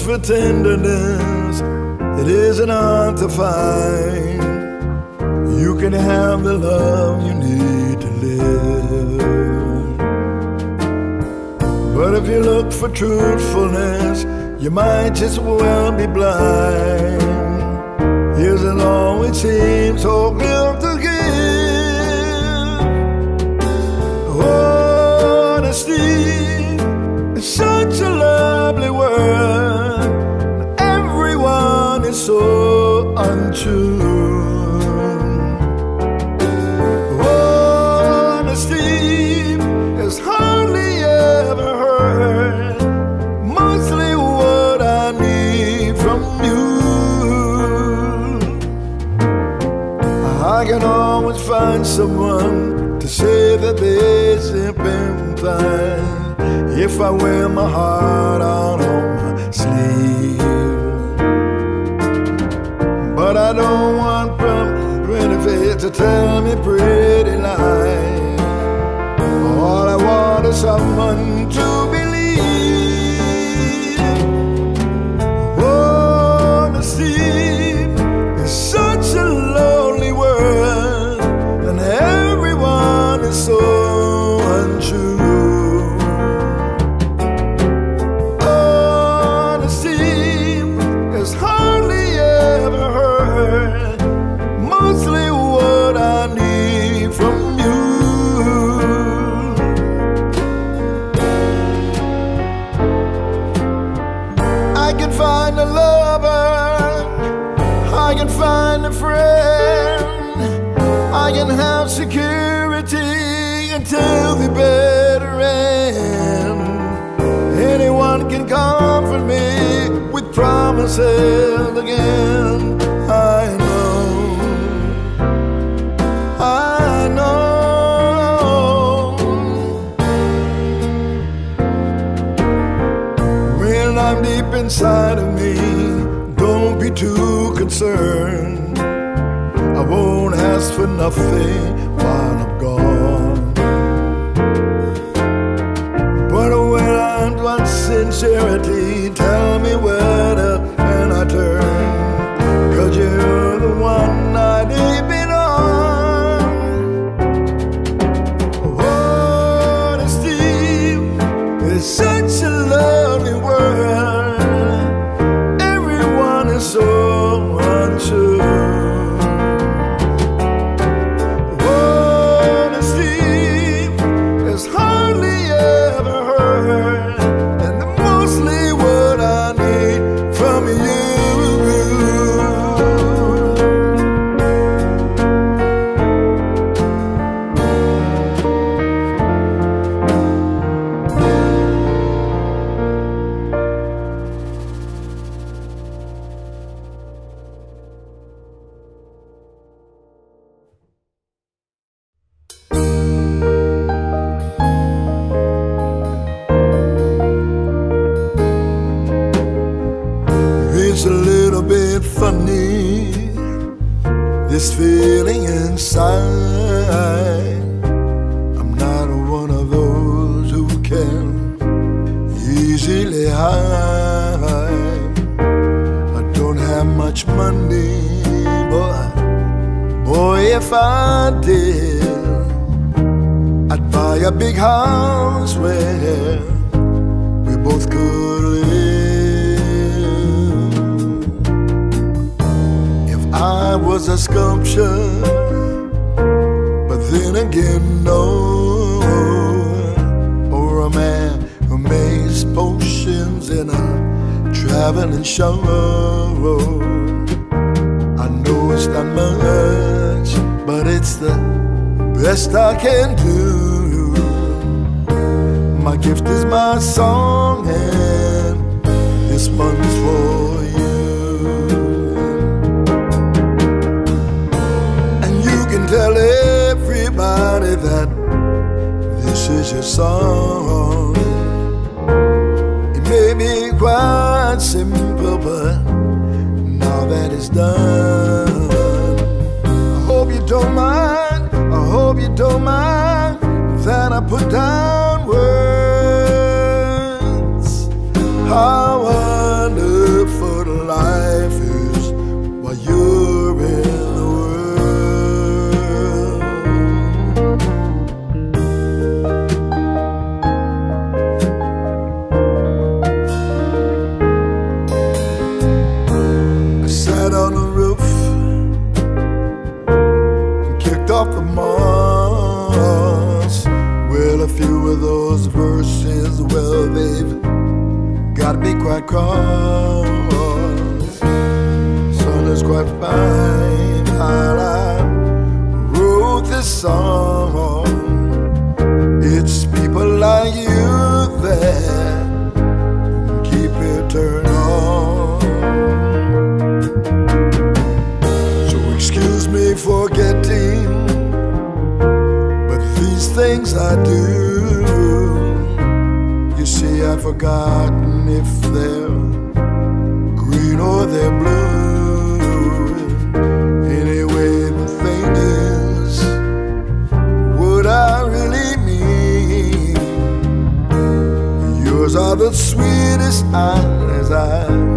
for tenderness, it isn't hard to find. You can have the love you need to live. But if you look for truthfulness, you might just well be blind. Yes, it always seems so cabeça perguntar if I wear my heart out on my sleeve. But I don't want from Genevieve to tell me, pray. sail again. I know, I know. When I'm deep inside of me, don't be too concerned. I won't ask for nothing the sweetest eyes I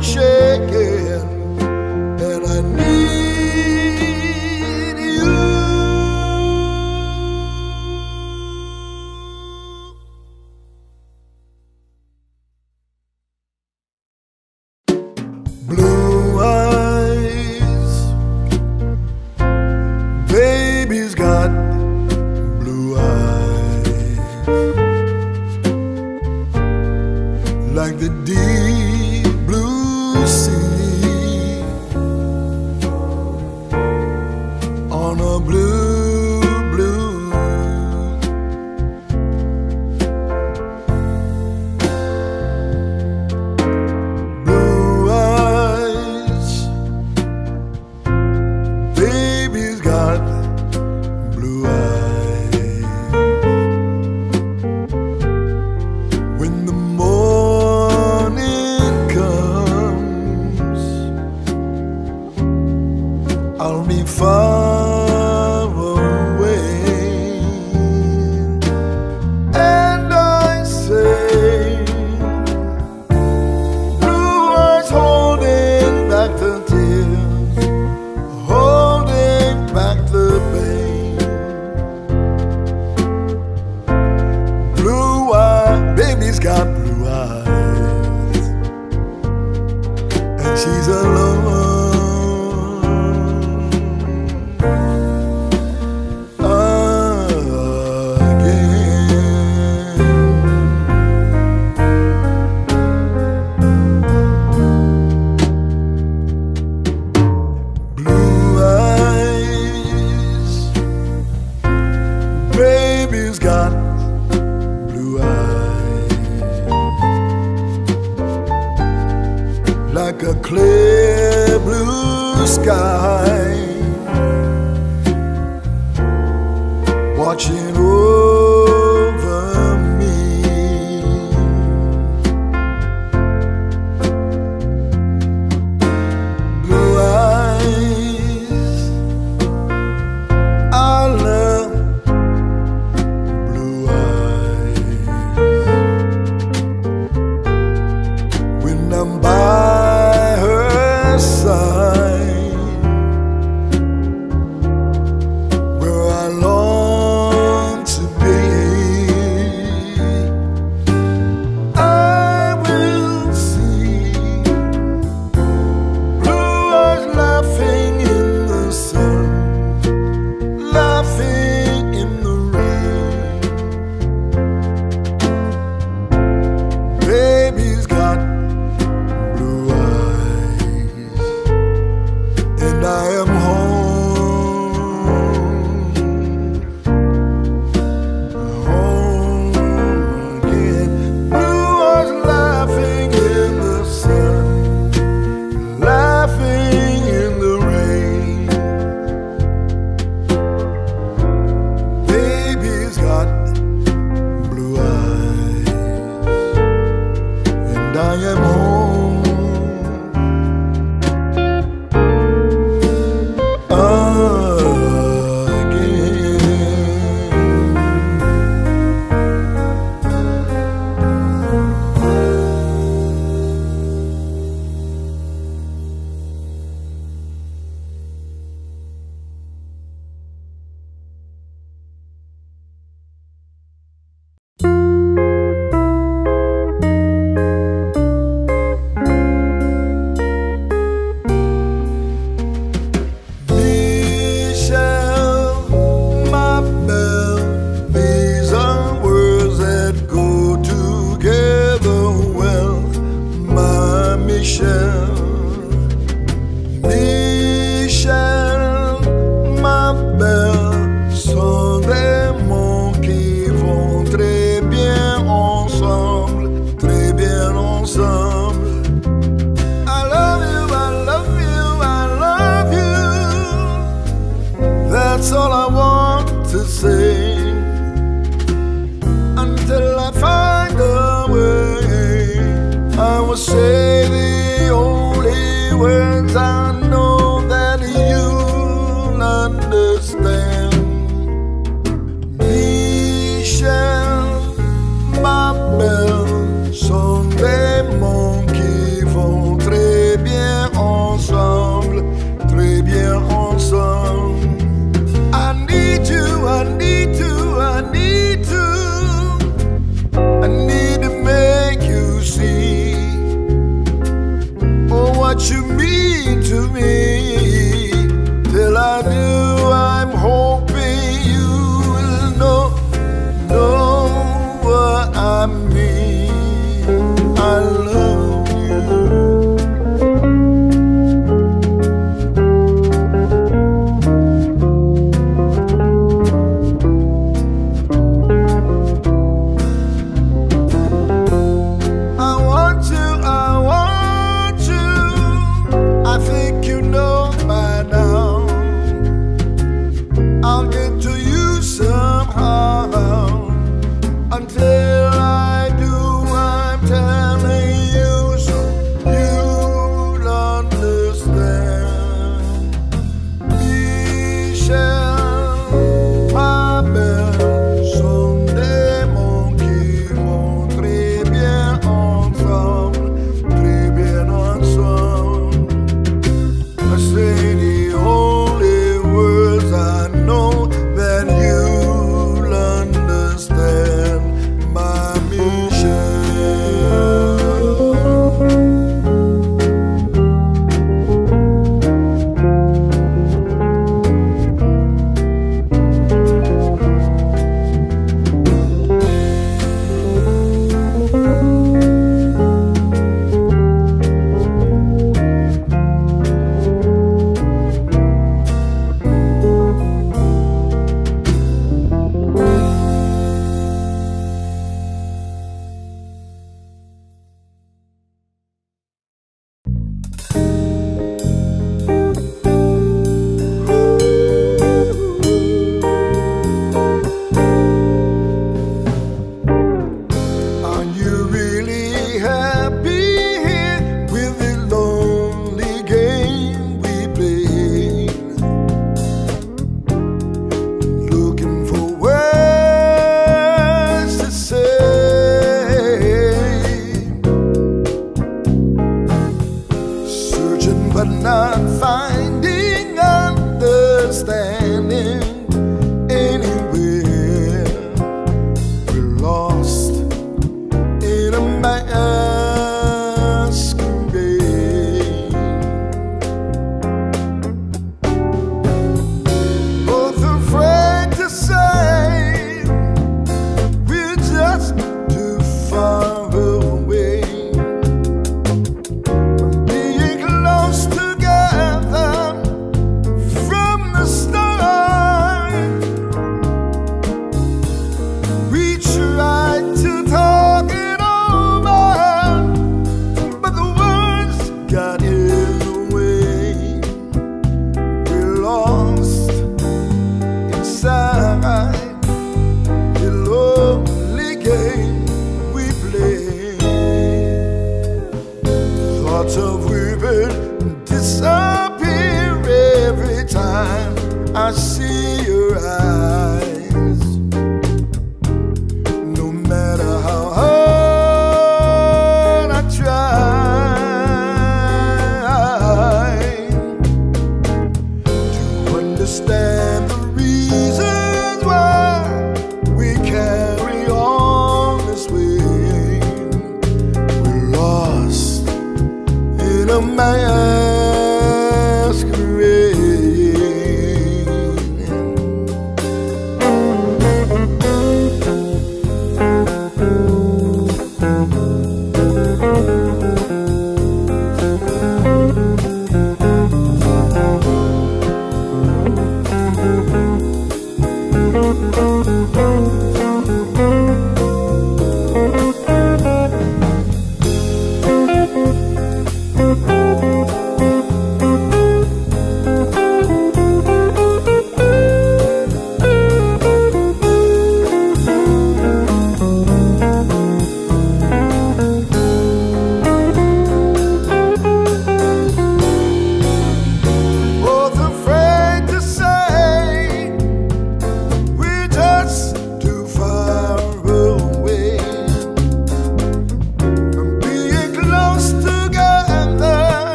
me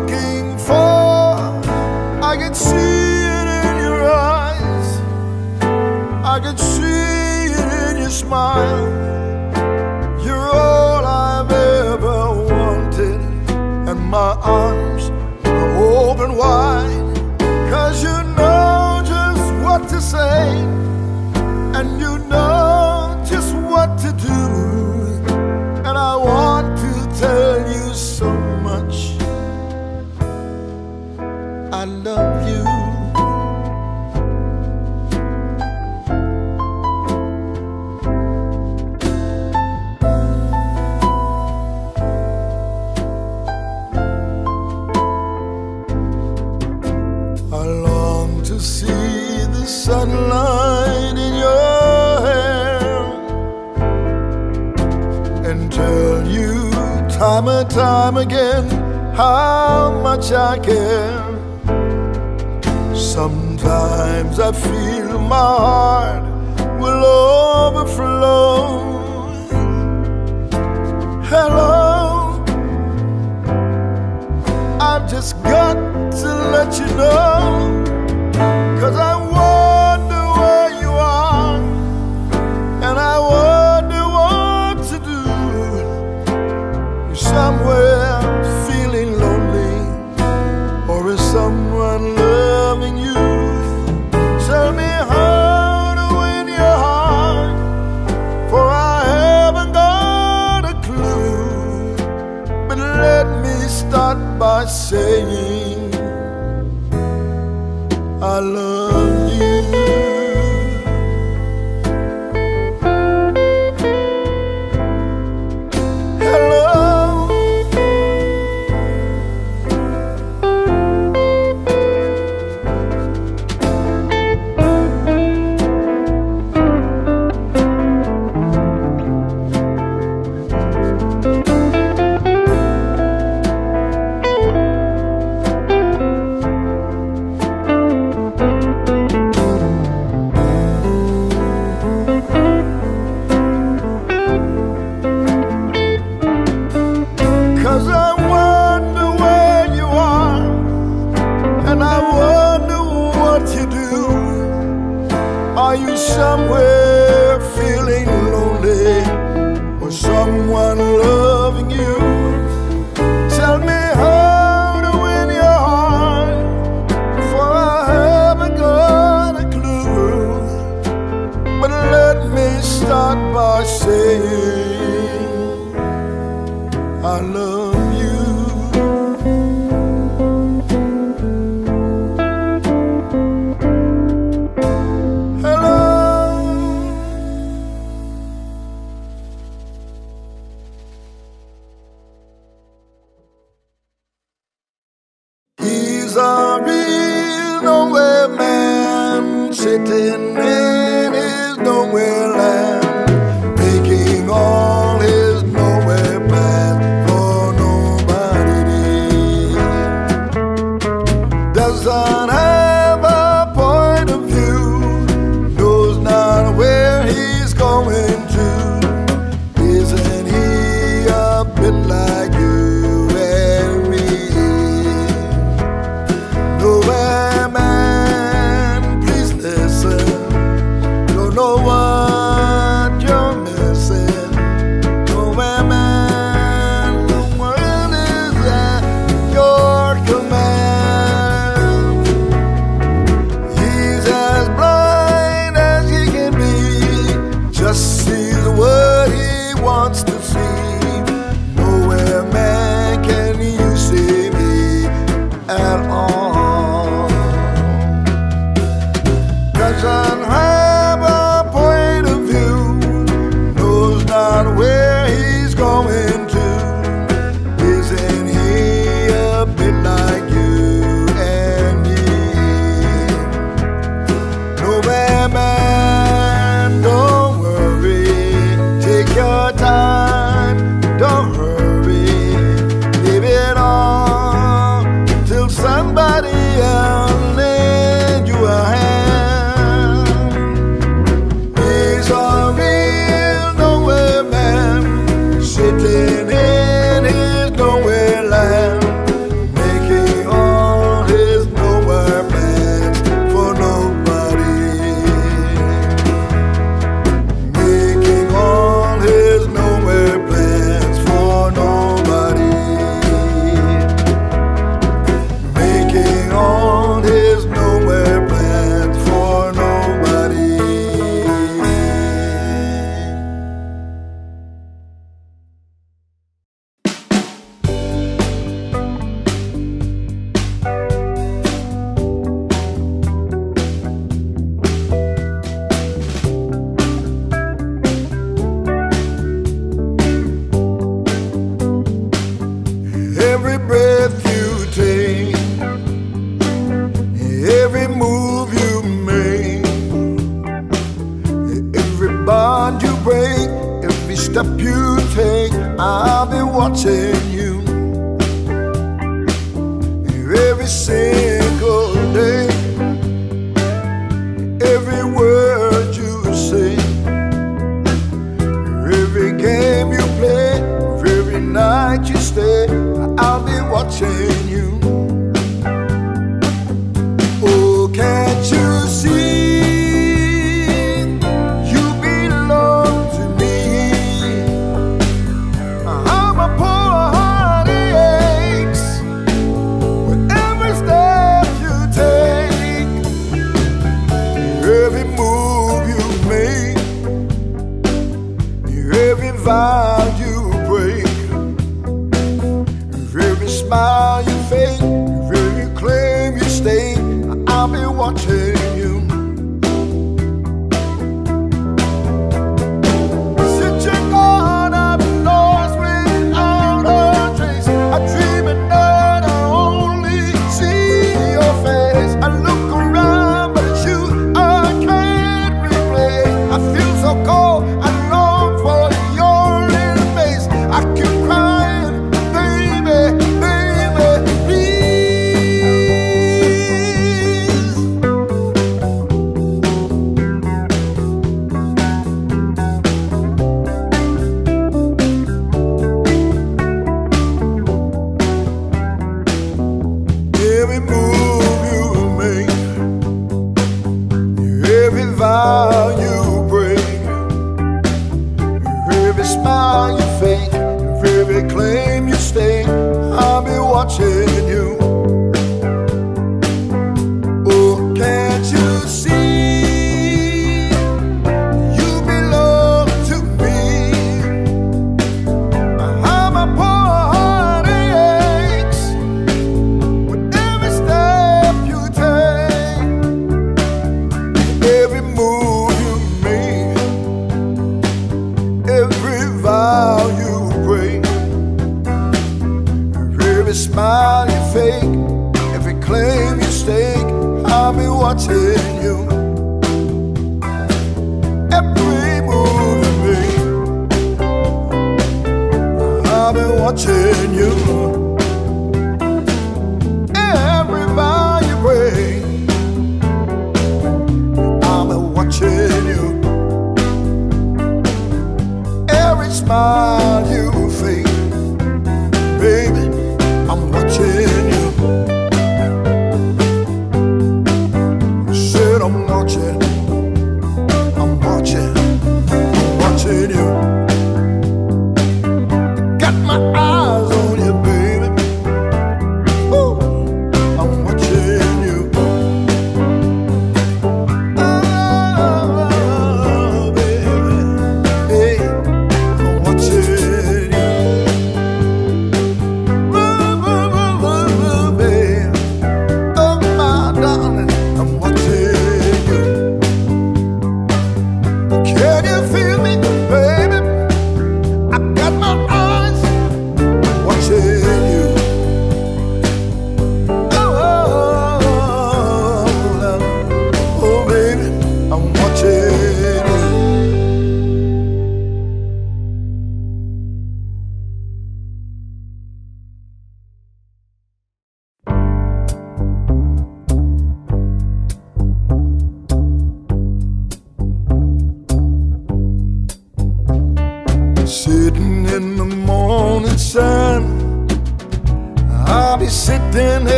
looking for. I can see it in your eyes, I can see it in your smile. You're all I've ever wanted, and my arms. time again how much I care. Sometimes I feel my heart will overflow. Hello, I've just got to let you know, cause I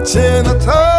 the tide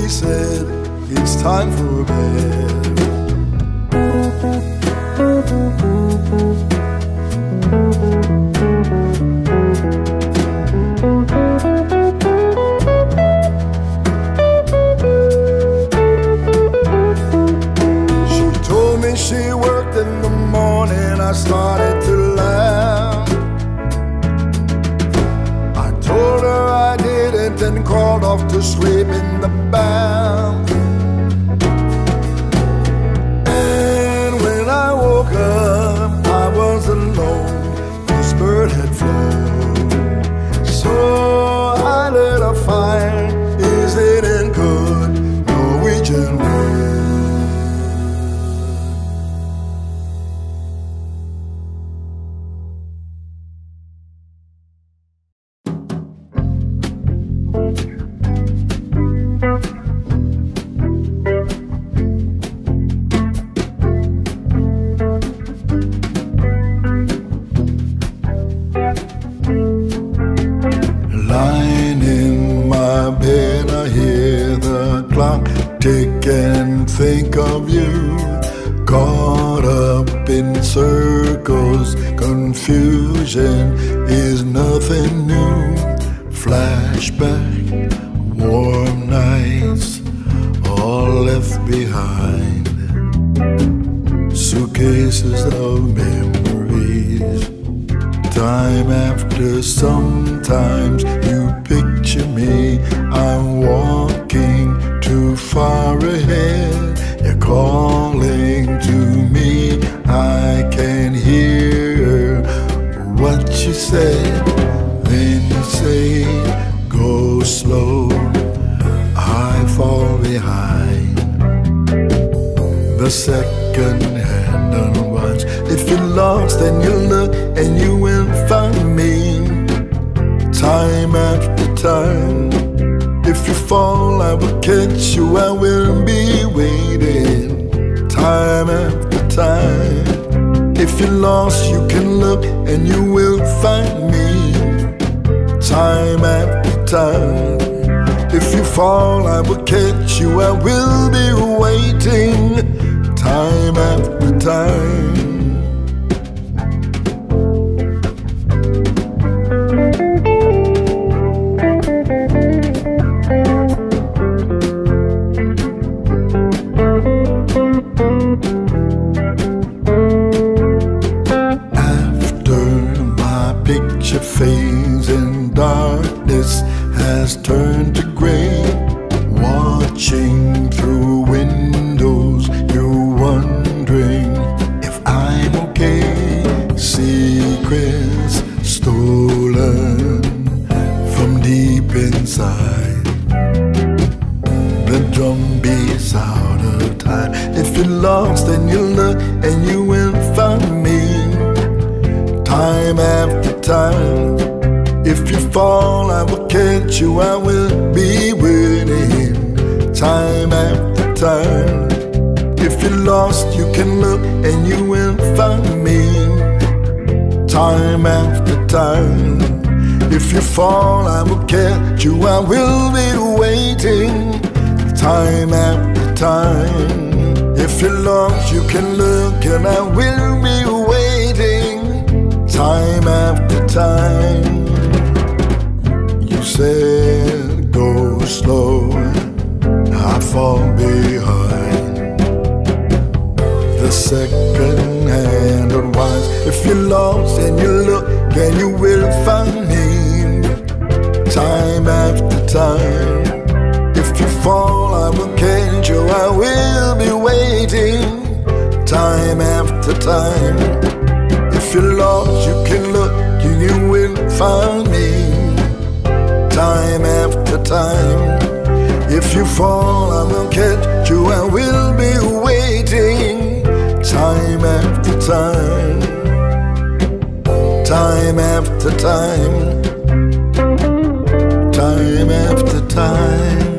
she said, it's time for bed. She told me she worked in the morning, I started to laugh. I told her I didn't and called off to sleep If you fall, I will catch you, I will be waiting time after time. If you're lost, you can look and you will find me time after time. If you fall, I will catch you, I will be waiting time after time. If you're lost, you can look and I will be waiting time after time. Said go slow, I fall behind. The second hand advice. If you're lost and you look, then you will find me time after time. If you fall, I will catch you. I will be waiting time after time. If you're lost, you can look, you will find me time after time. If you fall, I will catch you. I will be waiting time after time. Time after time. Time after time.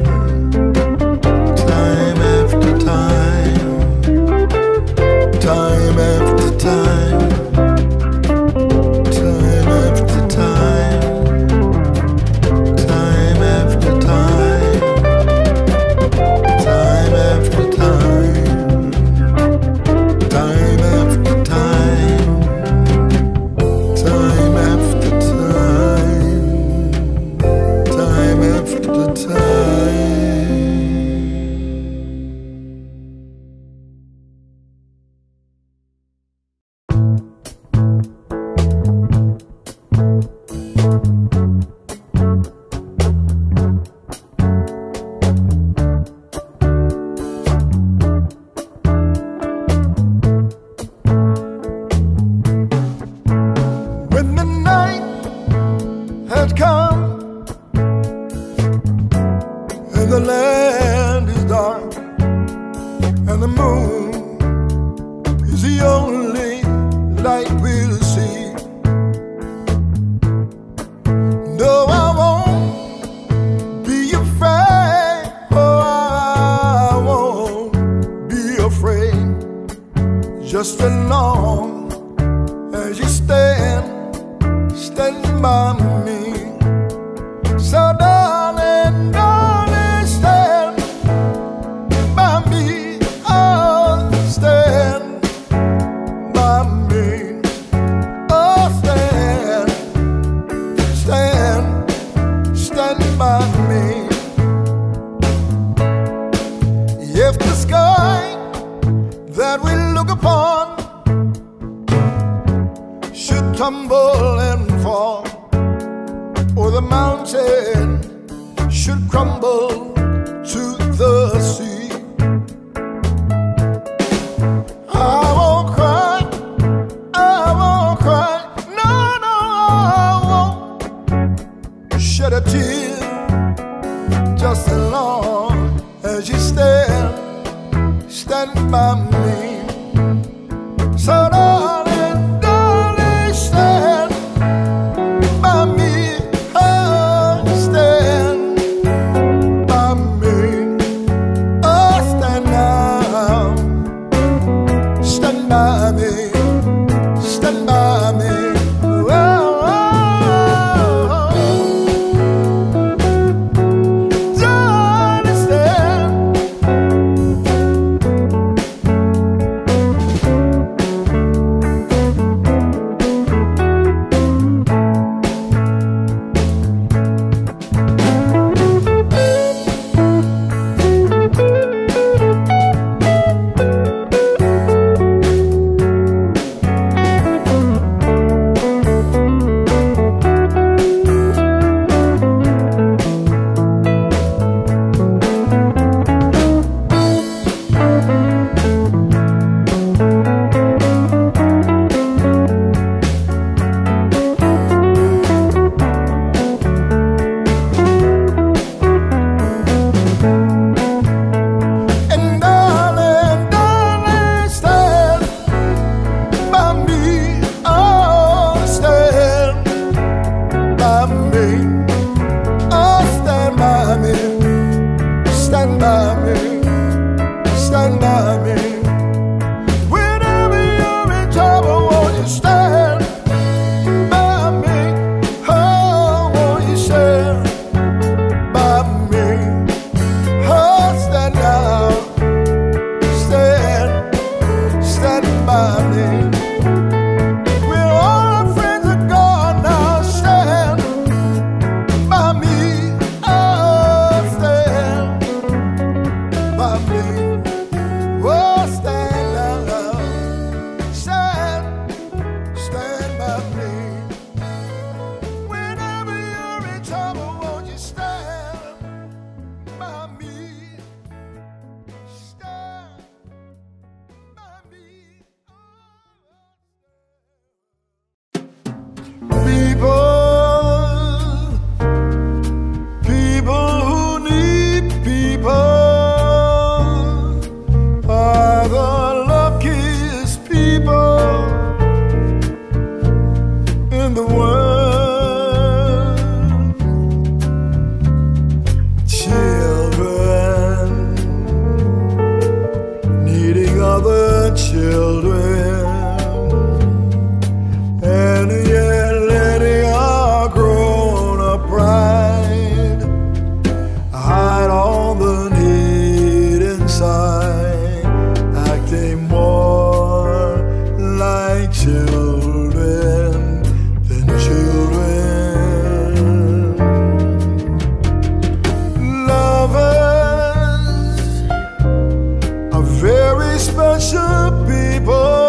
special people.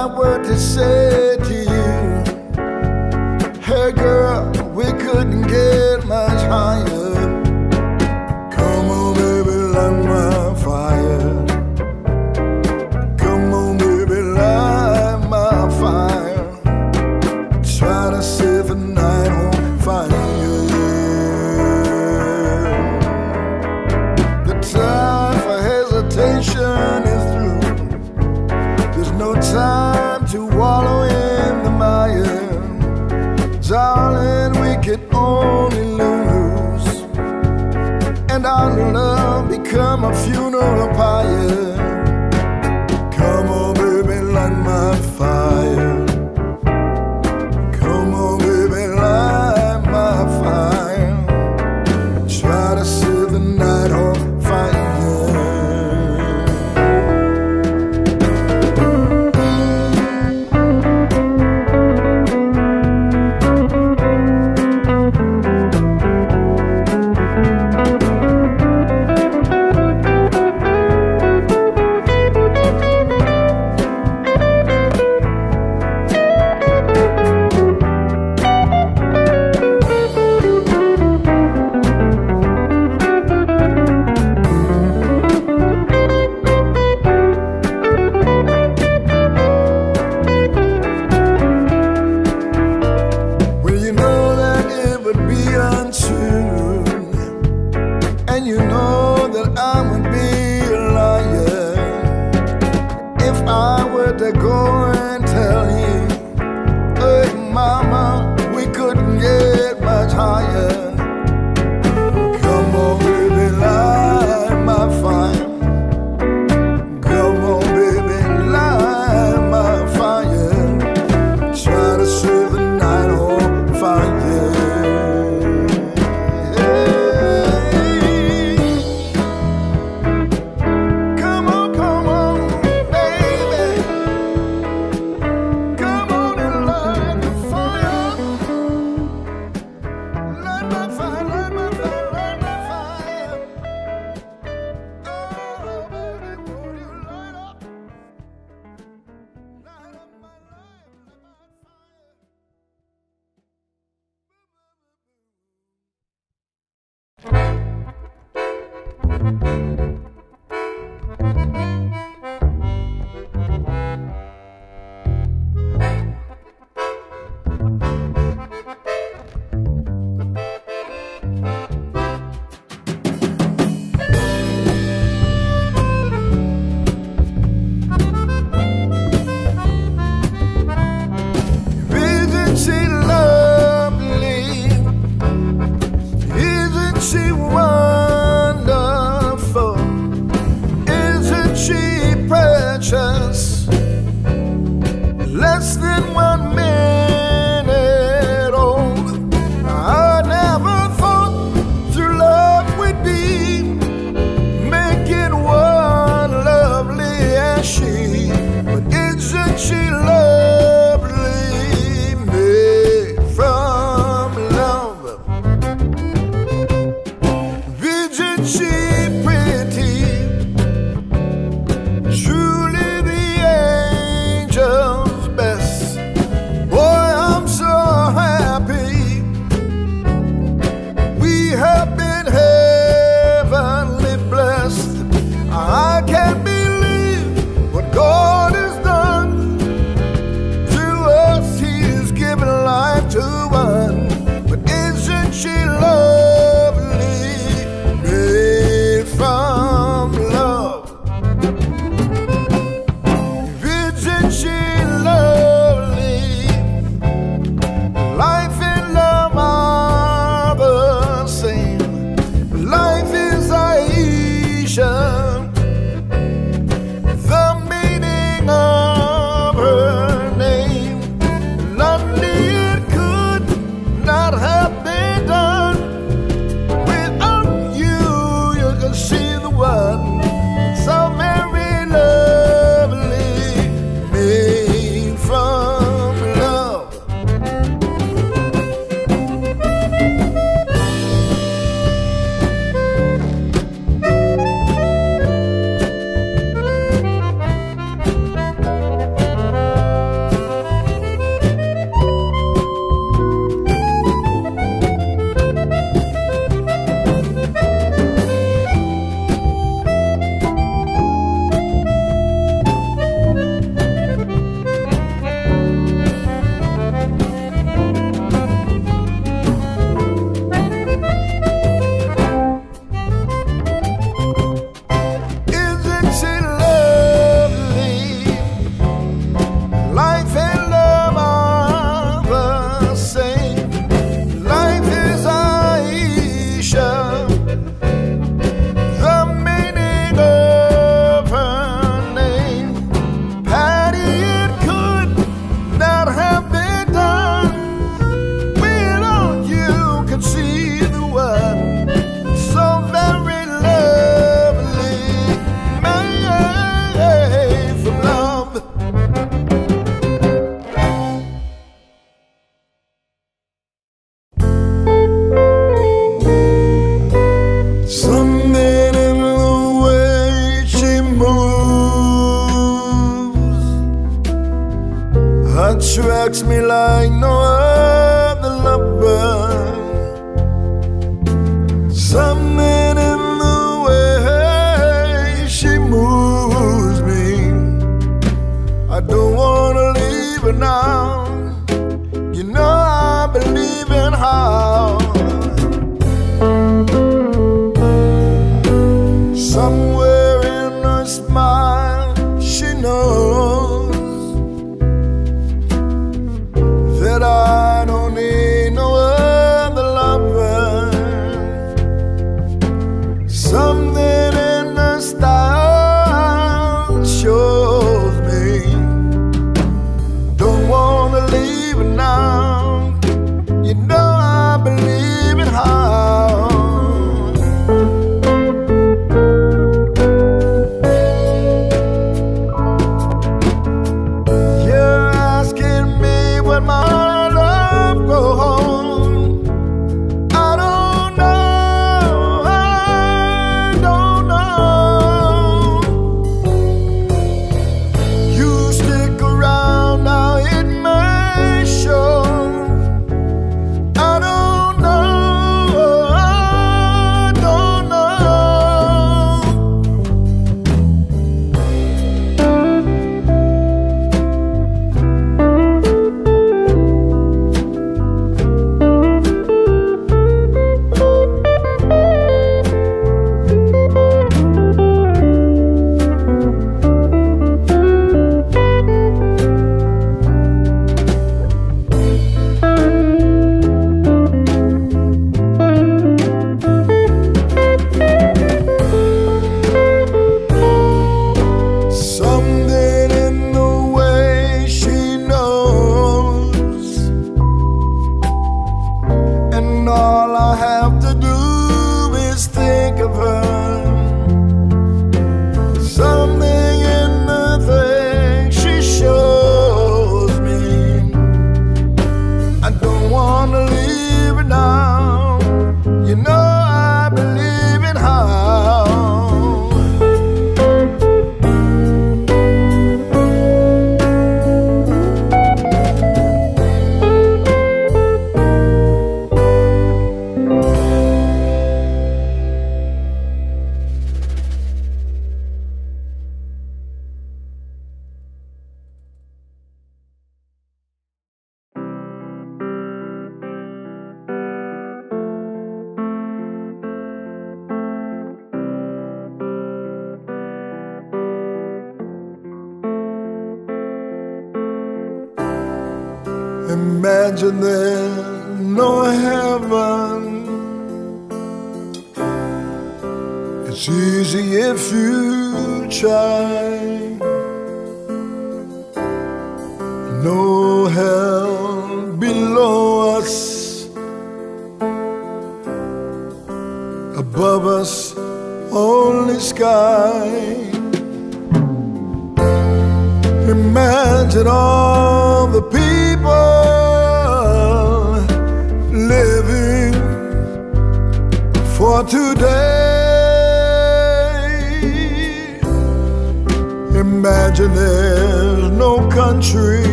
my word to say to you. Hey girl, we couldn't get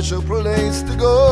special place to go.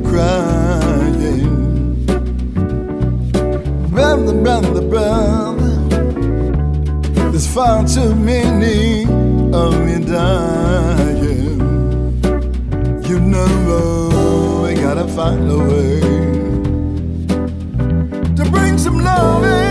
crying. Brother, brother, brother, there's far too many of me dying. You know, I gotta find a way to bring some love in.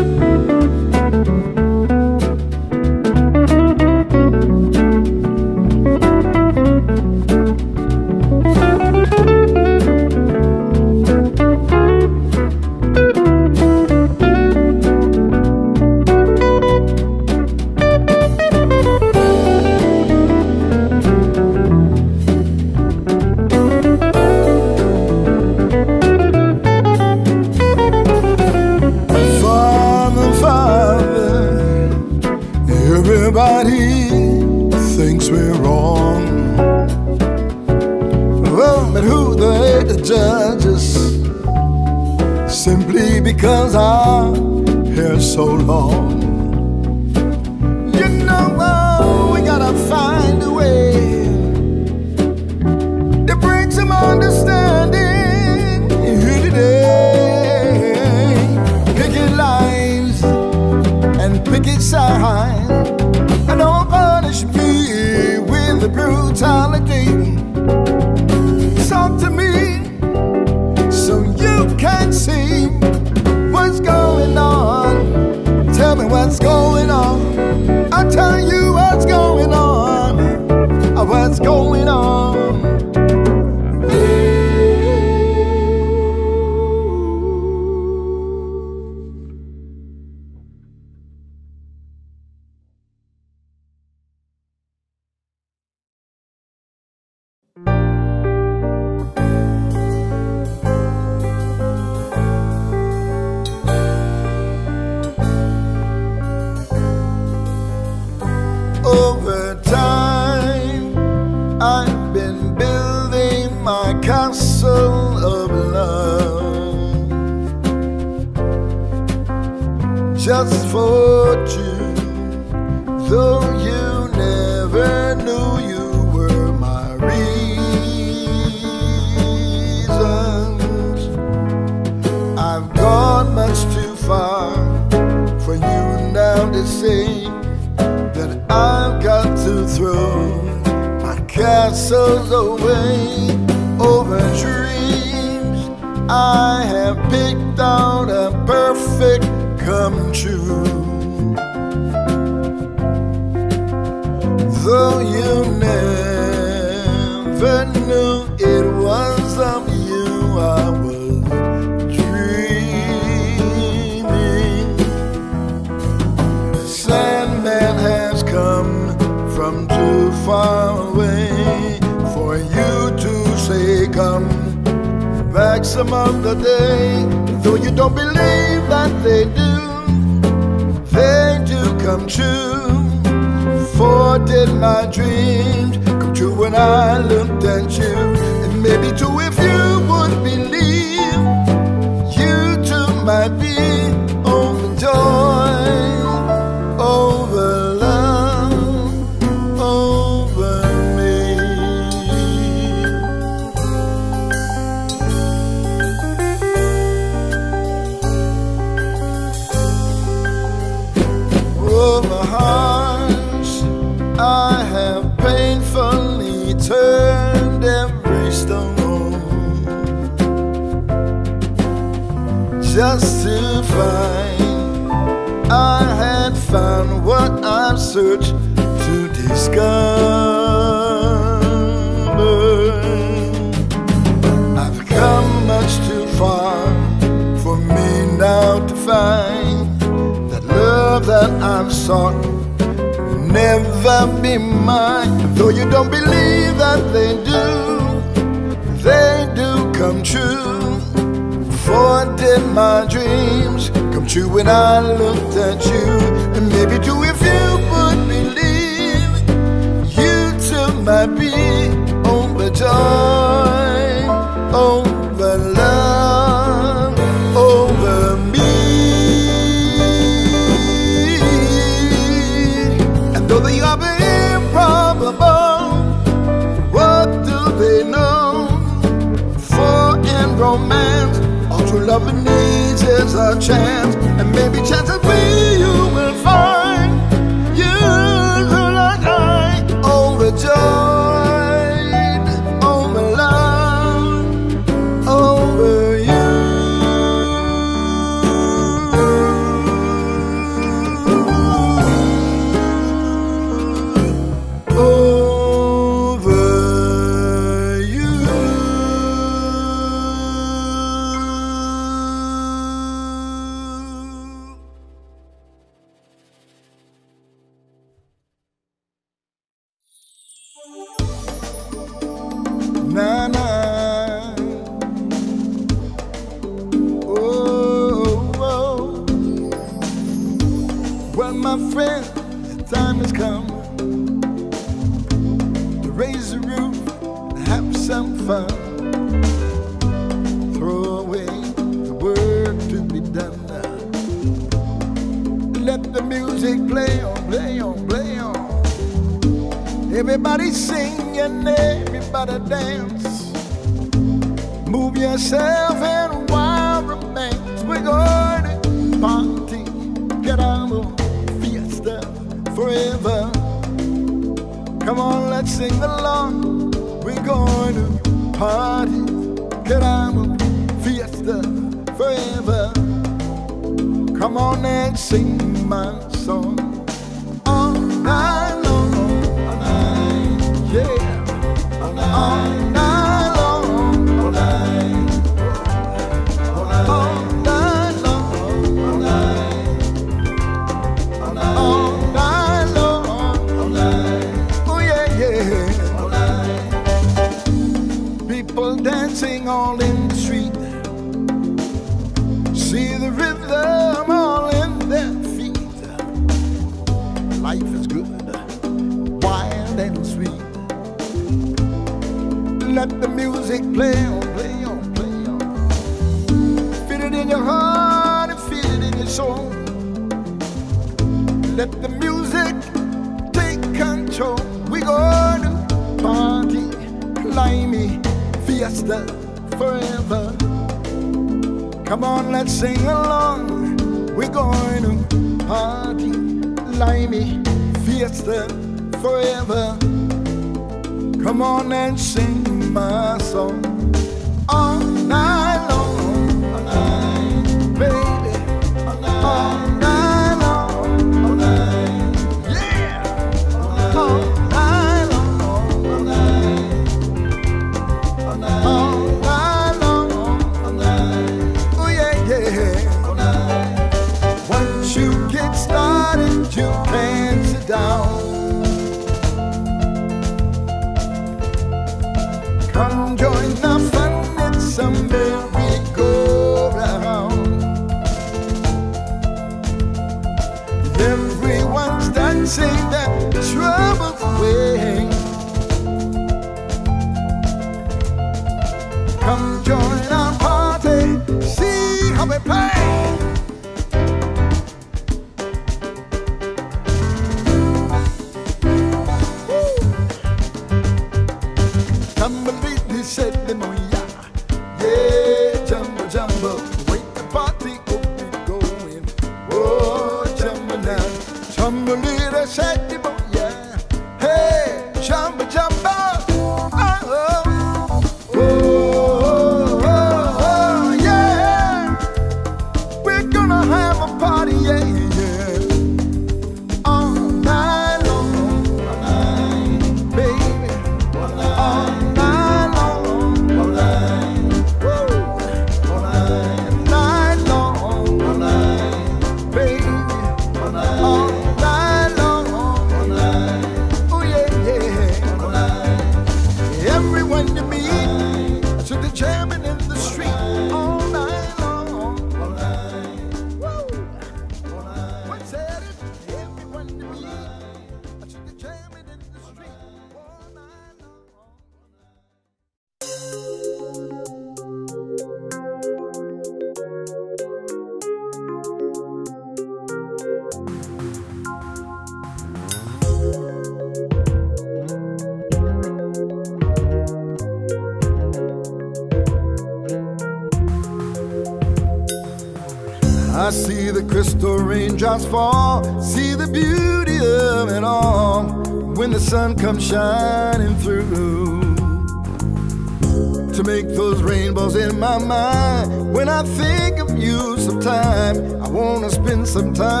sometimes.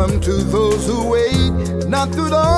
To those who wait, not through the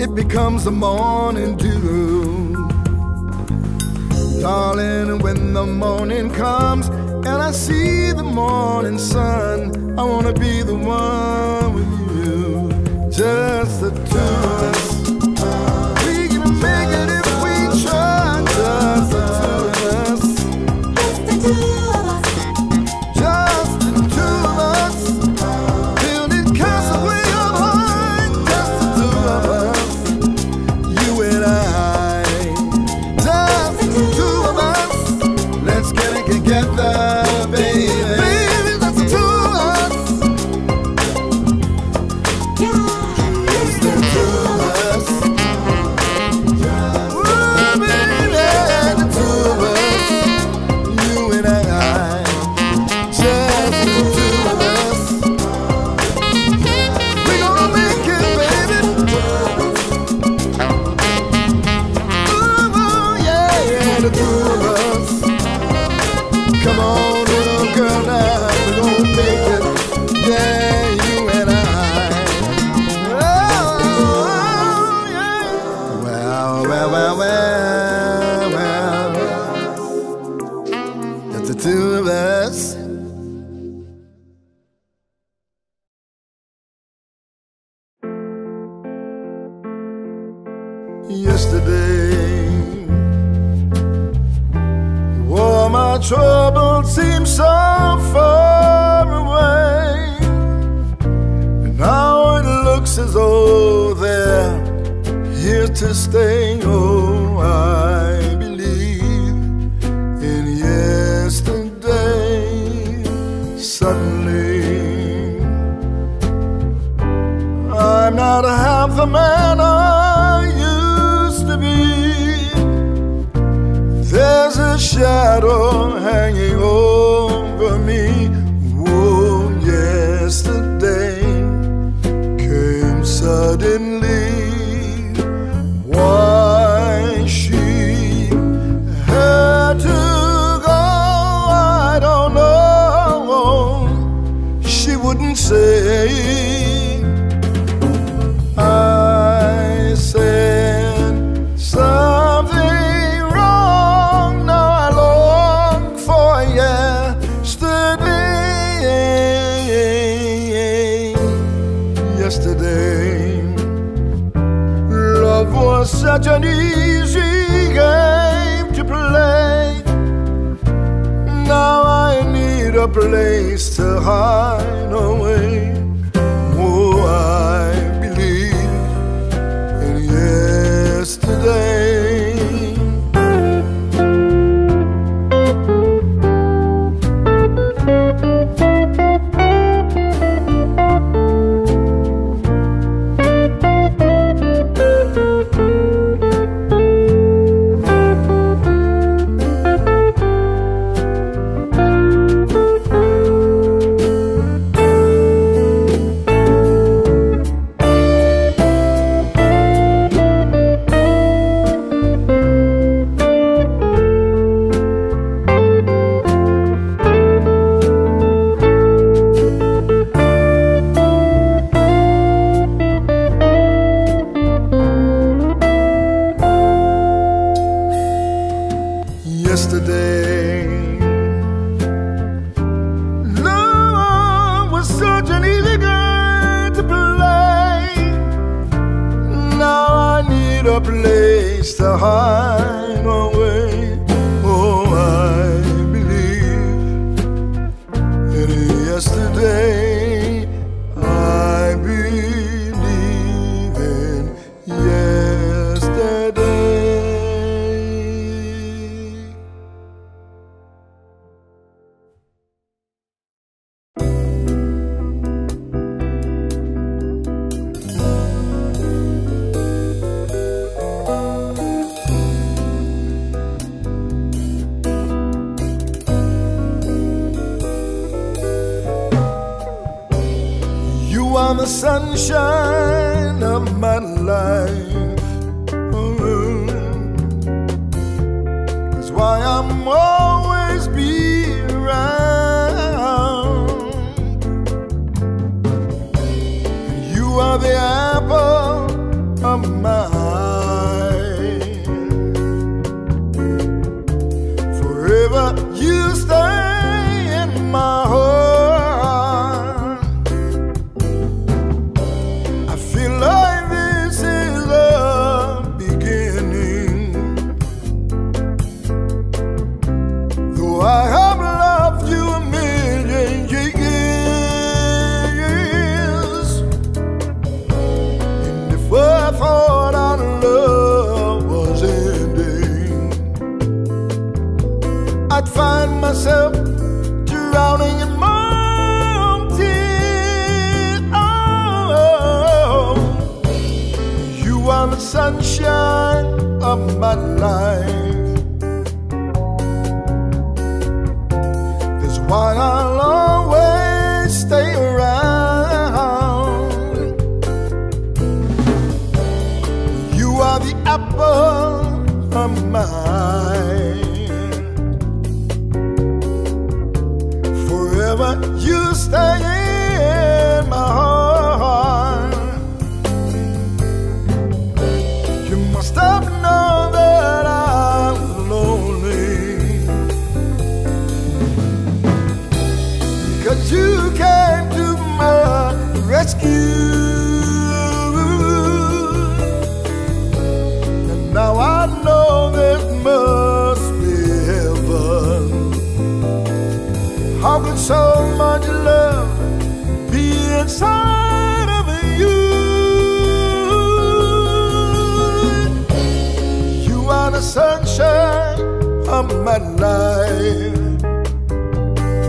it becomes the morning dew. Darling, when the morning comes and I see the morning sun, I wanna be the one with you, just the two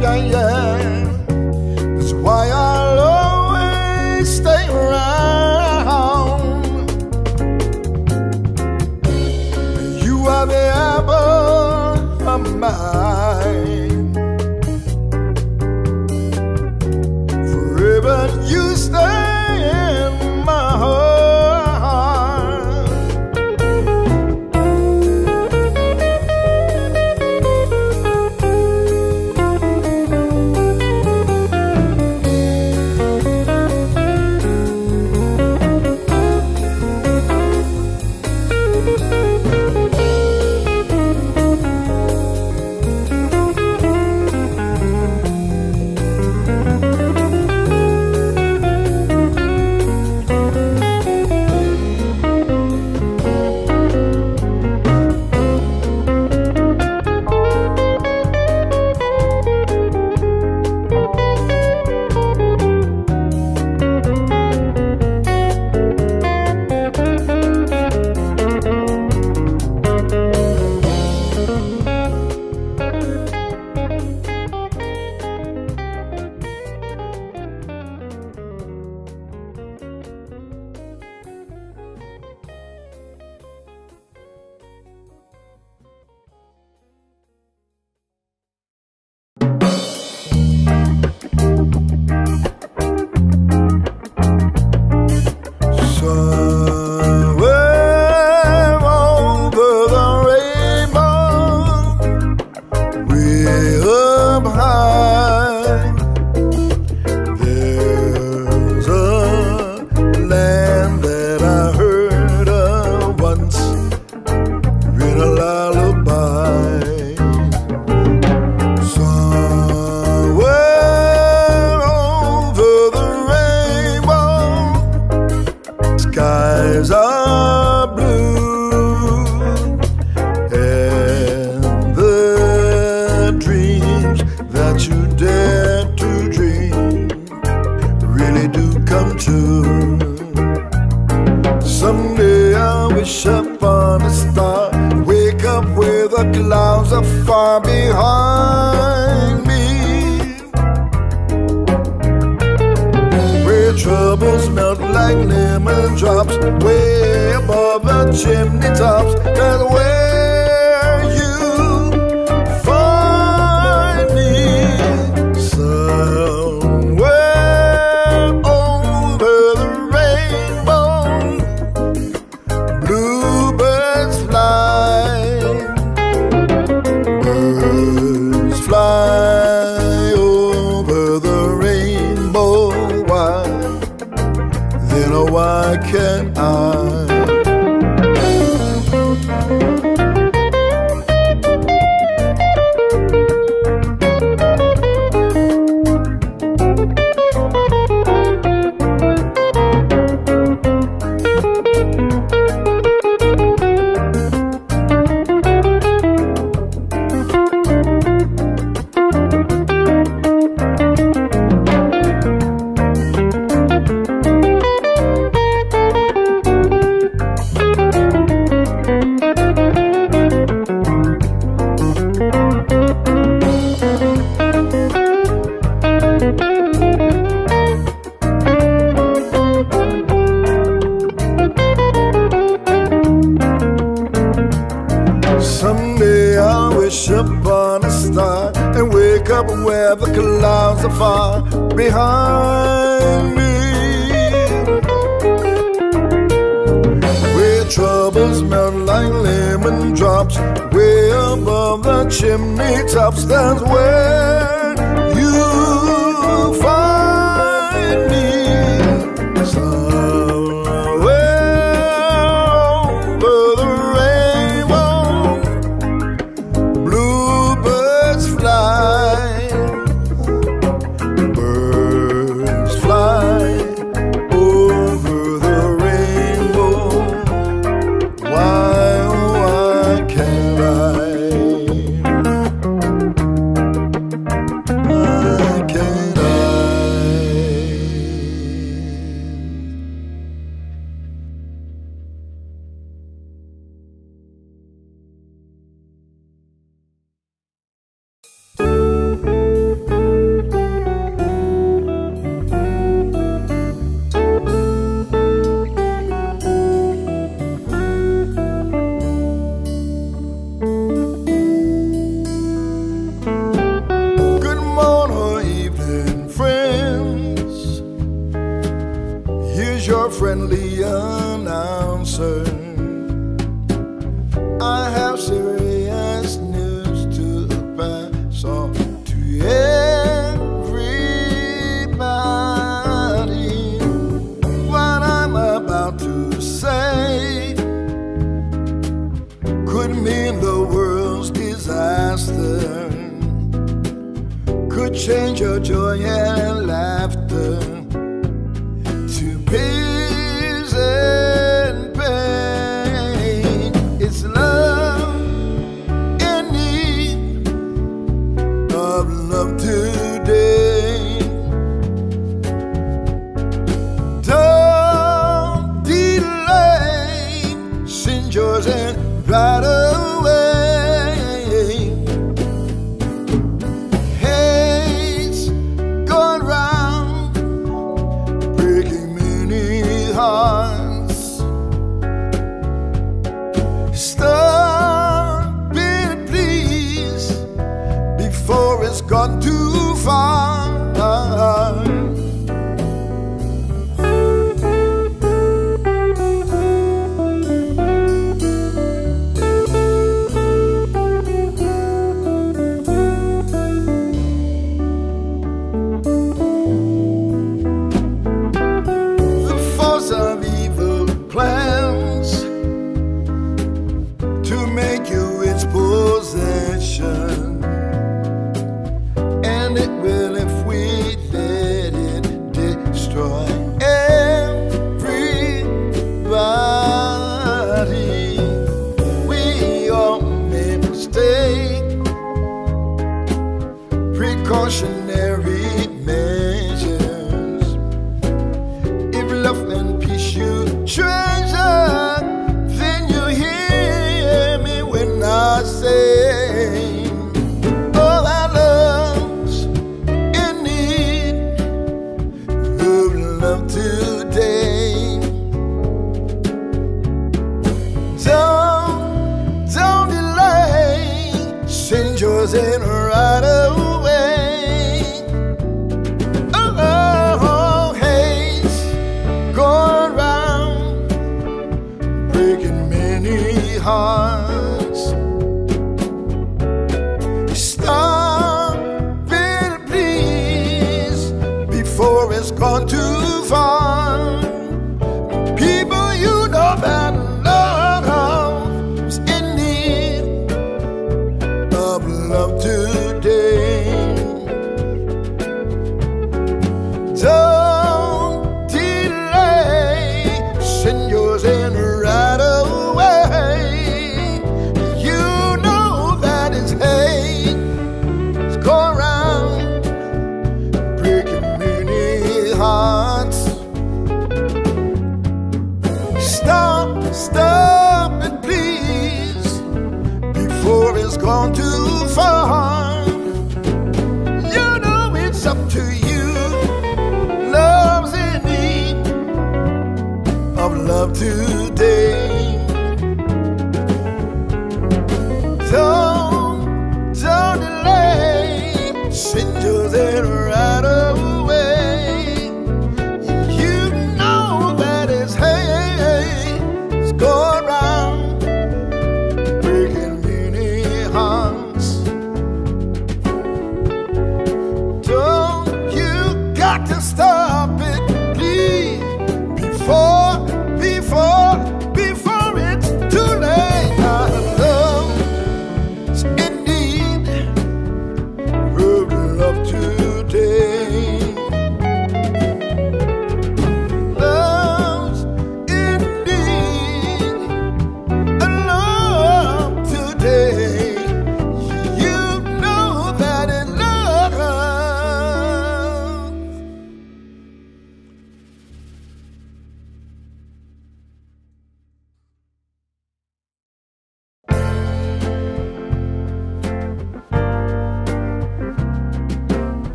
Yeah, yeah.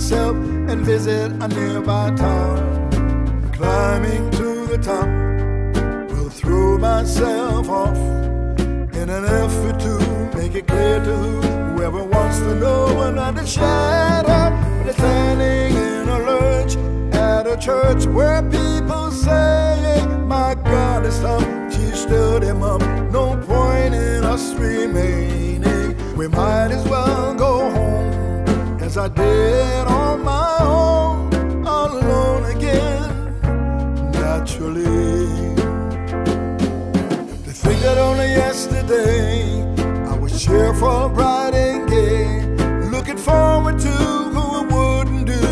and visit a nearby town. Climbing to the top will throw myself off in an effort to make it clear to whoever wants to know I'm not a shadow. But it's standing in a lurch at a church where people say, My God, it's time she stood him up. No point in us remaining. We might as well as I did on my own, alone again, naturally. To think that only yesterday I was cheerful, bright, and gay, looking forward to who it wouldn't do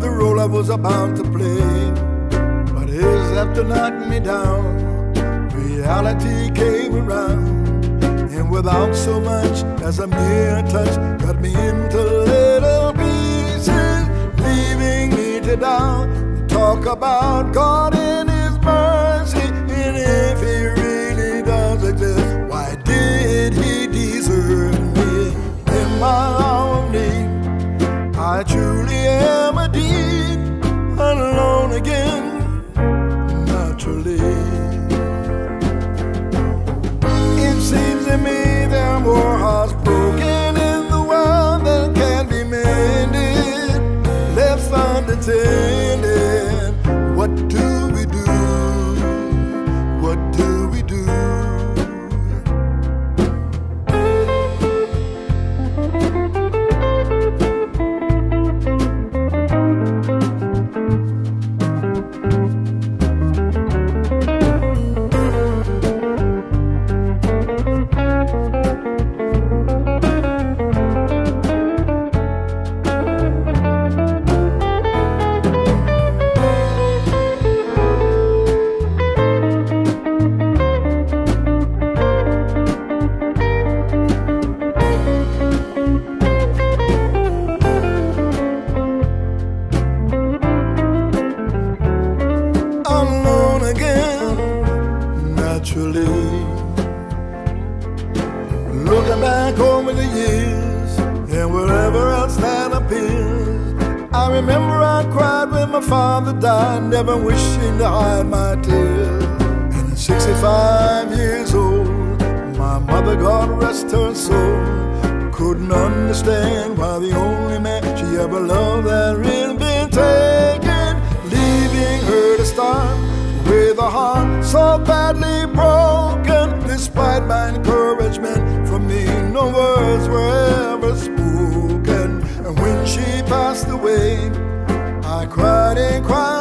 the role I was about to play. But his left to knock me down, reality came around, and without so much as a mere touch, got me into. Life me to down. Talk about God and His mercy, and if He really does exist, why did He desert me in my hour of need? I truly am a deed alone again, naturally. It seems to me there are more hearts broken ter. father died, never wishing to hide my tears. And at 65 years old, my mother, God rest her soul, couldn't understand why the only man she ever loved had really been taken, leaving her to start with a heart so badly broken. Despite my encouragement from me, no words were ever spoken. And when she passed away, party choir.